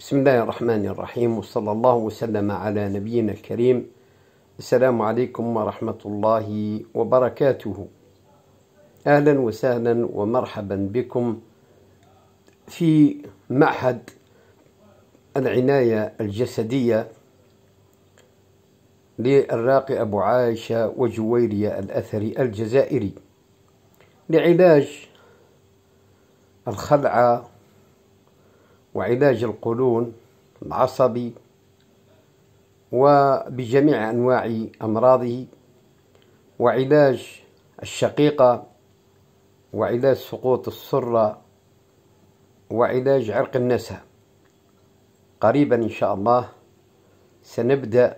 بسم الله الرحمن الرحيم وصلى الله وسلم على نبينا الكريم. السلام عليكم ورحمة الله وبركاته. أهلا وسهلا ومرحبا بكم في معهد العناية الجسدية للراقي أبو عائشة وجويرية الأثري الجزائري. لعلاج الخلعة وعلاج القولون العصبي وبجميع أنواع أمراضه وعلاج الشقيقة وعلاج سقوط السرة وعلاج عرق النسا قريبا إن شاء الله سنبدأ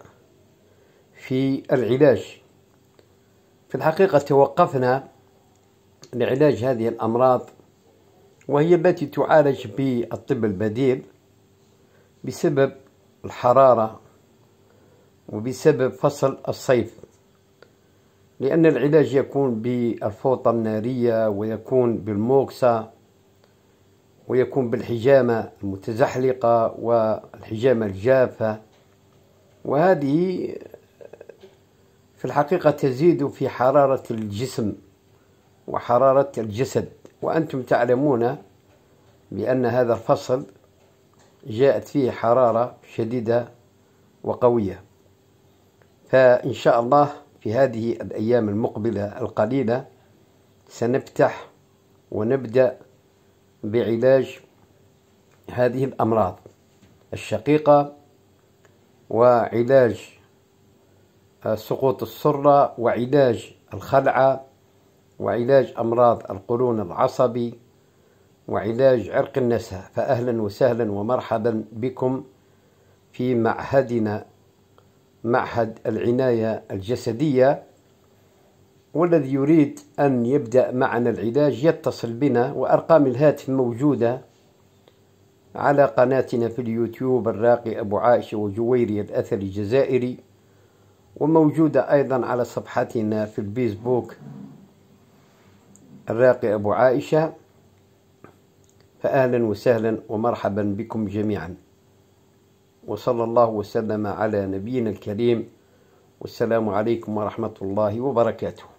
في العلاج. في الحقيقة توقفنا لعلاج هذه الأمراض وهي التي تعالج بالطب البديل بسبب الحرارة وبسبب فصل الصيف. لأن العلاج يكون بالفوطة النارية ويكون بالموكسة ويكون بالحجامة المتزحلقة والحجامة الجافة. وهذه في الحقيقة تزيد في حرارة الجسم وحرارة الجسد. وأنتم تعلمون بأن هذا الفصل جاءت فيه حرارة شديدة وقوية. فإن شاء الله في هذه الأيام المقبلة القليلة سنفتح ونبدأ بعلاج هذه الأمراض الشقيقة وعلاج سقوط السرة وعلاج الخلعة وعلاج أمراض القولون العصبي وعلاج عرق النسا فأهلا وسهلا ومرحبا بكم في معهدنا معهد العناية الجسدية والذي يريد أن يبدأ معنا العلاج يتصل بنا وأرقام الهاتف موجودة على قناتنا في اليوتيوب الراقي أبو عائشة وجويري الأثري الجزائري وموجودة أيضا على صفحتنا في الفيسبوك. الراقي أبو عائشة فأهلا وسهلا ومرحبا بكم جميعا. وصلى الله وسلم على نبينا الكريم والسلام عليكم ورحمة الله وبركاته.